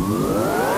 Música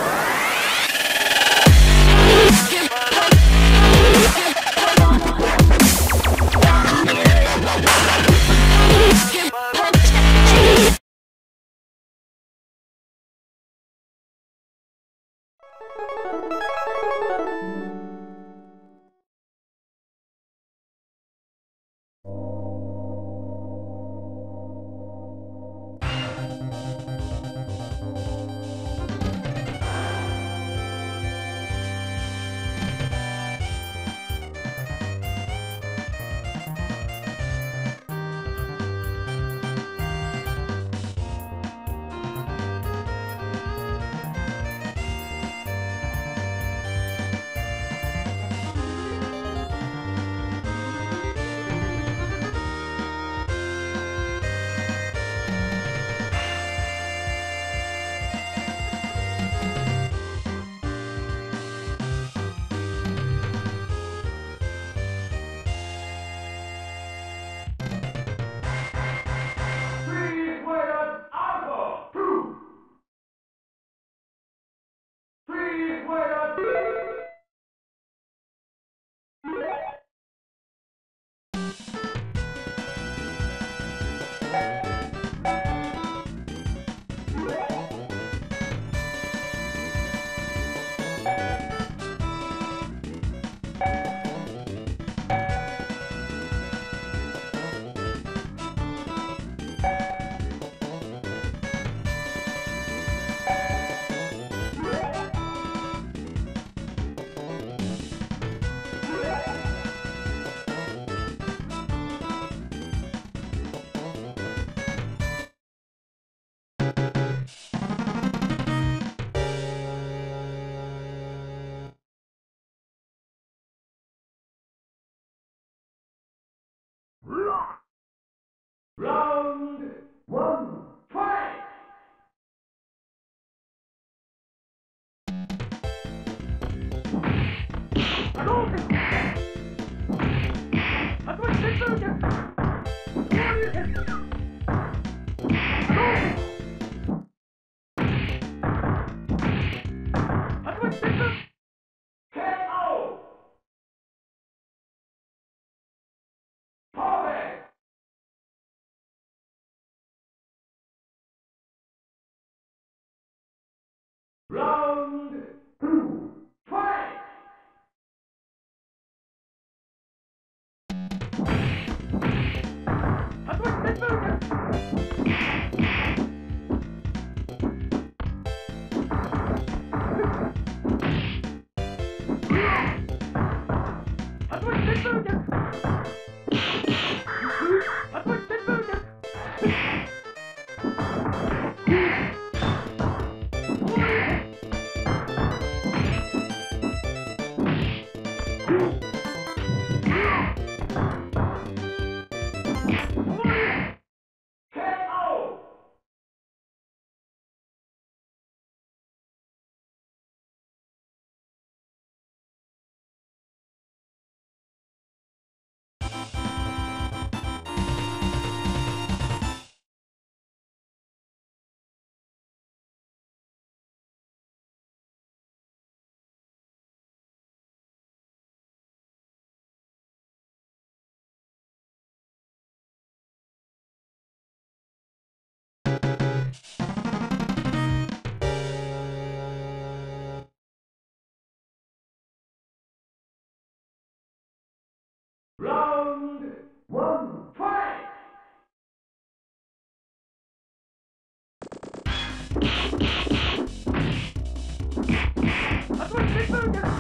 KO!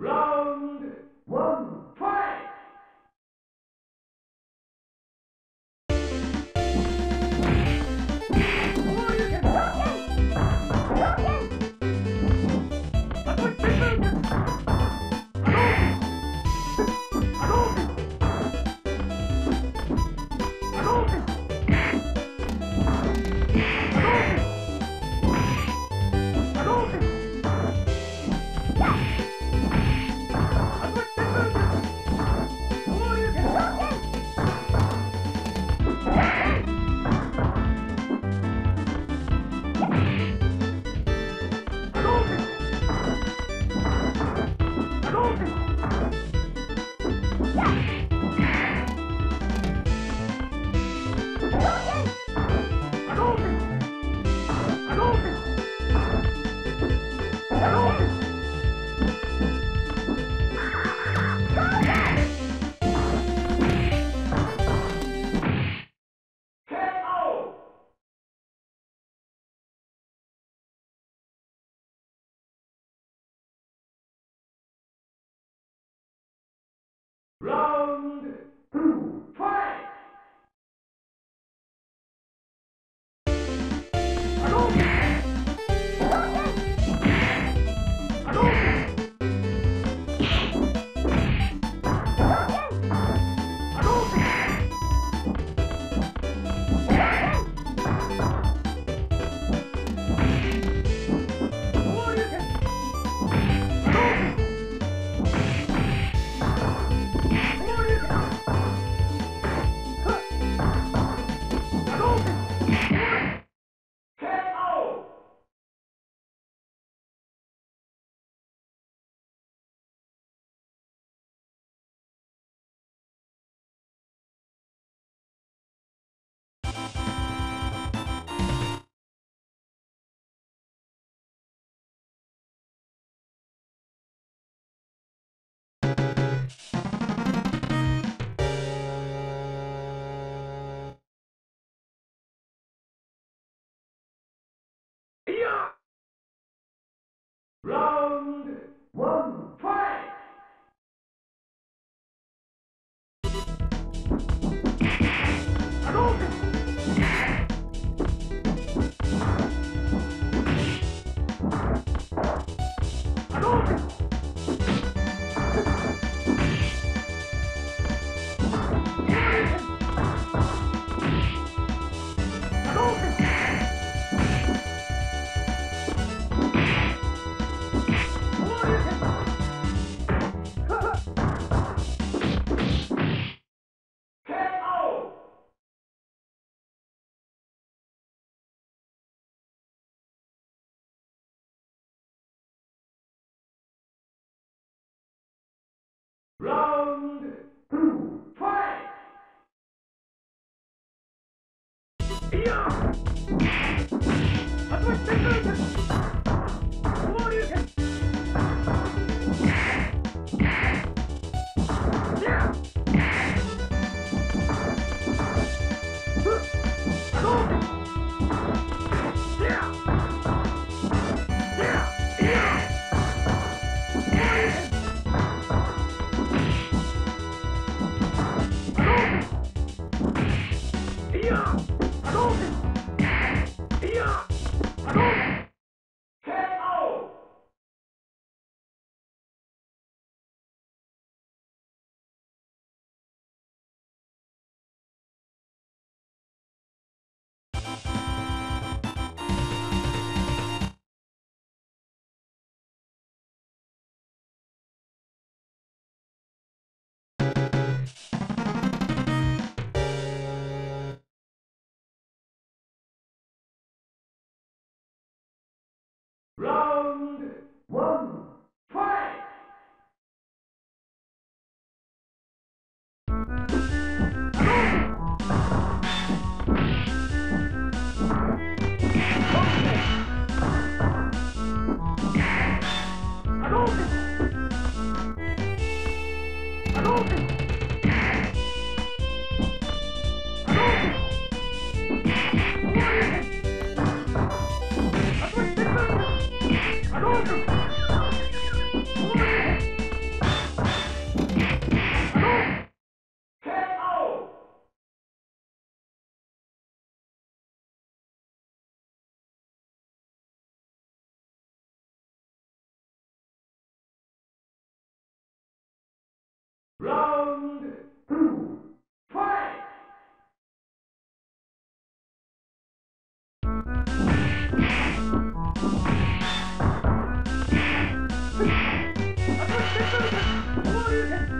Round one, Round Round two,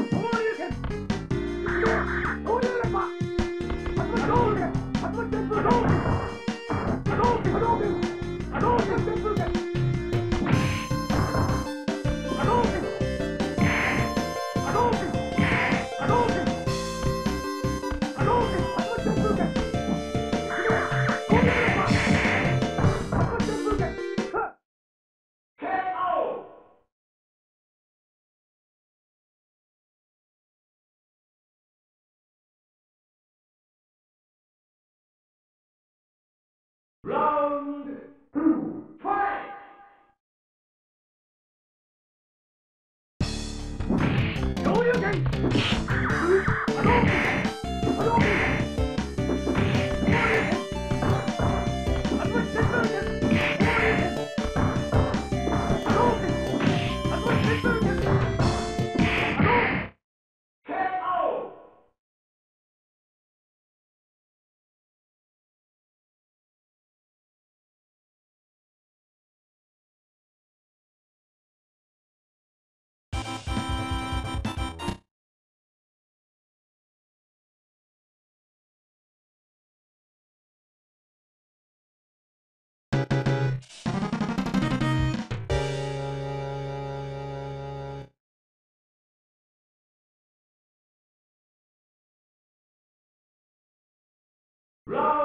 Round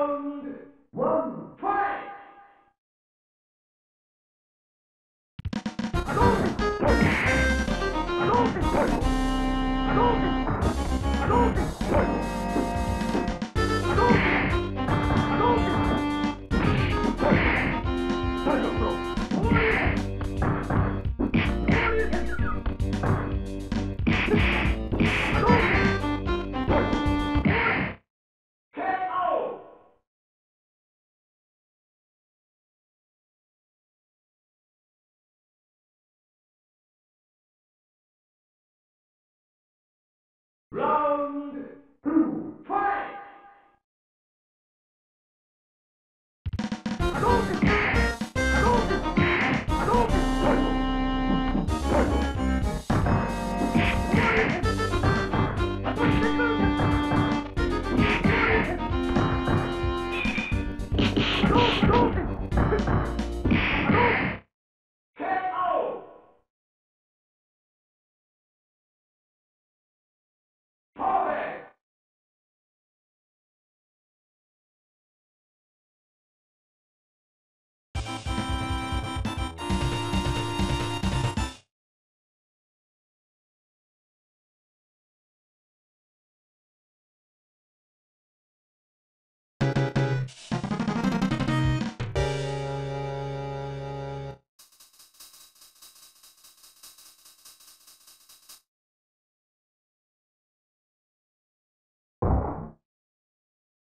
KO!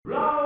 Round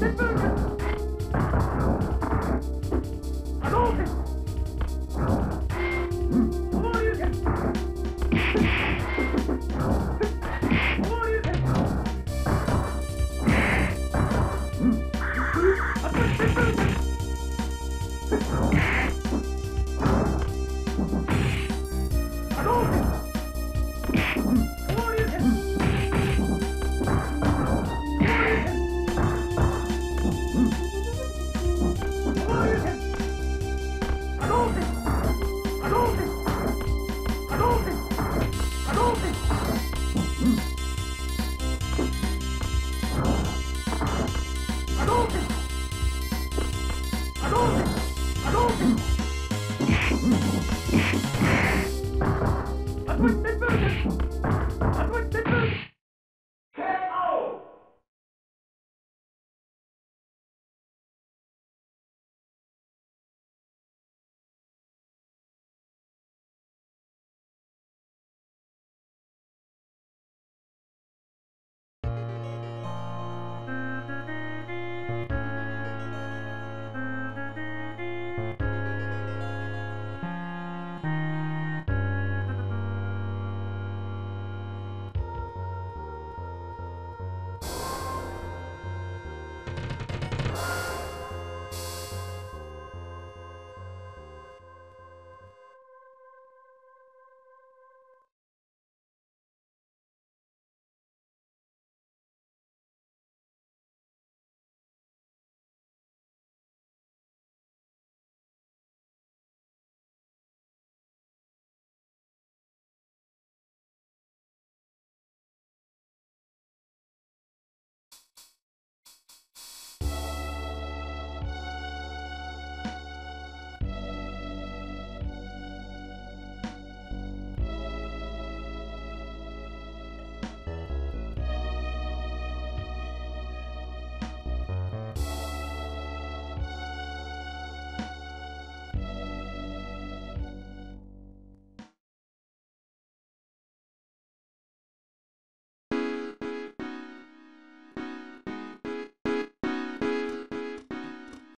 Hadouken!